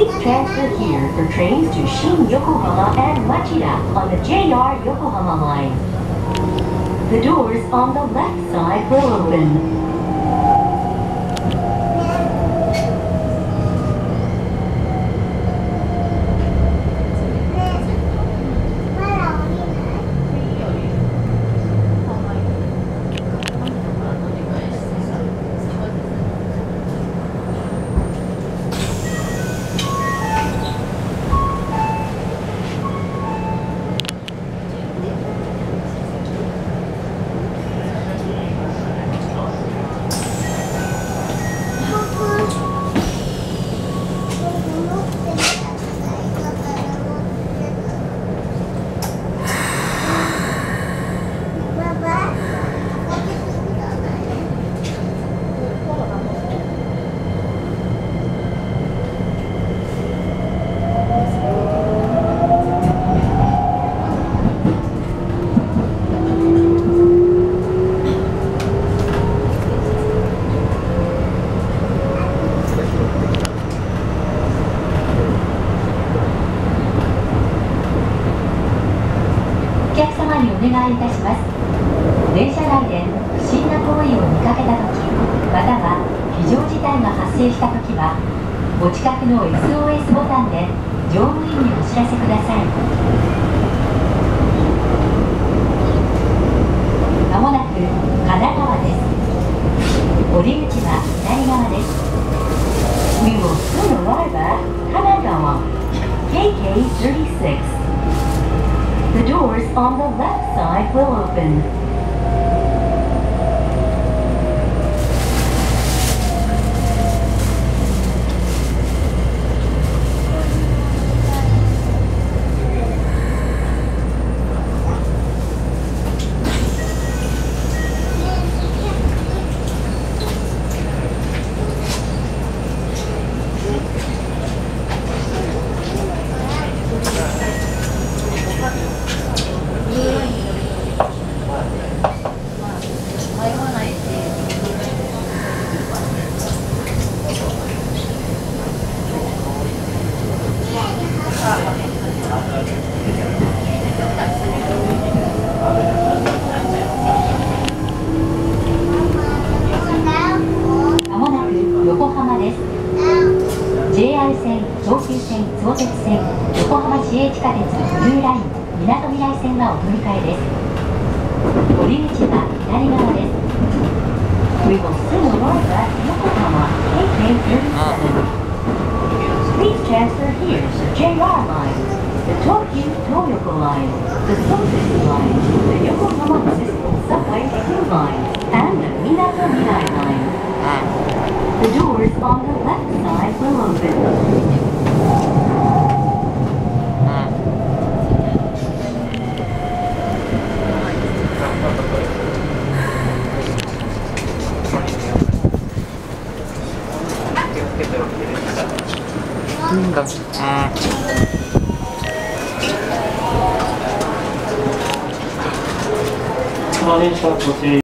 Please transfer here for trains to Shin Yokohama and Machida on the JR Yokohama line. The doors on the left side will open. にお願いいたします。電車内で不審な行為を見かけた時または非常事態が発生した時はお近くの SOS ボタンで乗務員にお知らせください。まもなく神奈川です。降り口は左側です。We will soon arrive at 神奈川。KK36 The doors on the left side will open. JR 線、東急線、相鉄線、横浜市営地下鉄ブルーライン、みなとみらい線はお乗り換えです降り口は左側です We will soon arrive at 横浜 AK37 Please transfer here to JR line, the Tokyo Toyoko line, the Sotesu line, the Yokohama Municipal Subway Q line, and the Minato Mirai line. The doors on the left side will